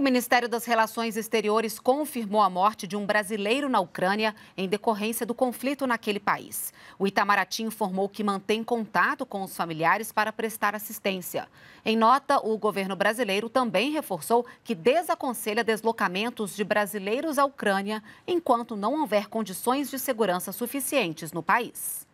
O Ministério das Relações Exteriores confirmou a morte de um brasileiro na Ucrânia em decorrência do conflito naquele país. O Itamaraty informou que mantém contato com os familiares para prestar assistência. Em nota, o governo brasileiro também reforçou que desaconselha deslocamentos de brasileiros à Ucrânia enquanto não houver condições de segurança suficientes no país.